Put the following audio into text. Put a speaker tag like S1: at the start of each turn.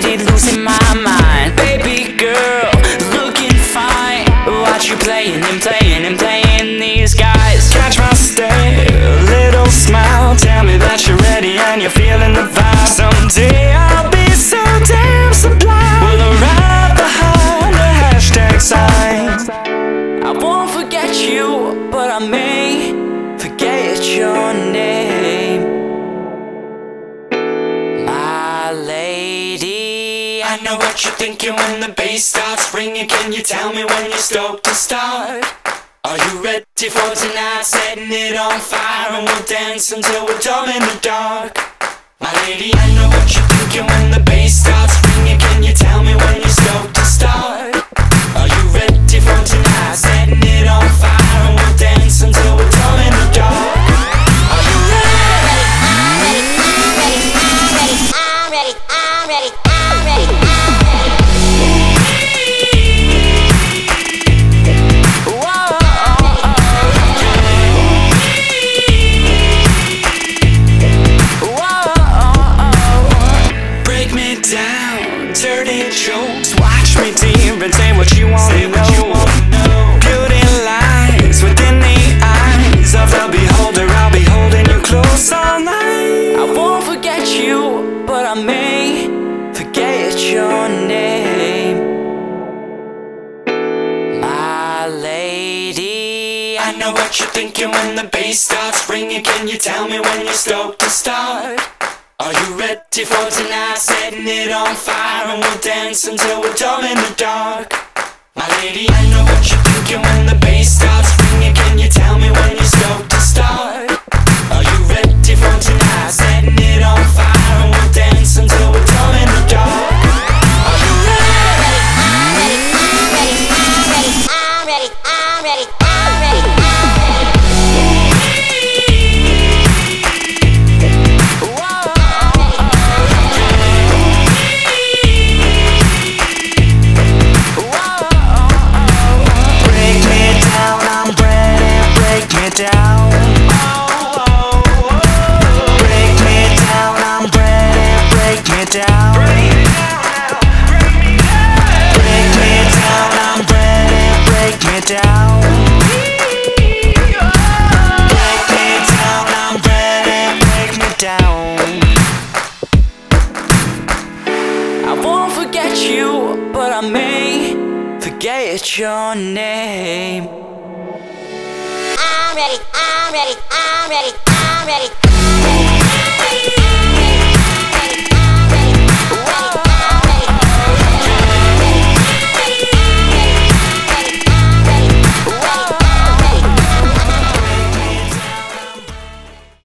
S1: already losing my mind. Baby girl, looking fine. Watch you playing and playing and playing these guys. Catch my stare, little smile. Tell me that you're ready and you're feeling the vibe Someday I
S2: know what you're thinking when the bass starts ringing Can you tell me when you're stoked to start? Are you ready for tonight? Setting it on fire and we'll dance until we're dumb in the dark My lady, I know what you're thinking when the bass starts ringing Can you tell me when you're stoked to start? Are you ready for tonight? Setting it on fire and we'll dance until we're dumb in the dark Are you ready?
S3: I'm ready, I'm ready, I'm ready,
S1: you want
S2: Say
S1: to
S2: what you
S1: know.
S2: wanna know.
S1: Beauty lies within the eyes of the beholder. I'll be holding you close all night. I won't forget you, but I may forget your name. My lady
S2: I know what you're thinking when the bass starts ringing. Can you tell me when you're stoked to start? Are you ready for tonight? Setting it on fire and we'll dance until we're dumb in the dark My lady, I know what you're thinking when the bass starts
S1: May forget your name.
S3: I'm ready, I'm ready, I'm ready, I'm ready.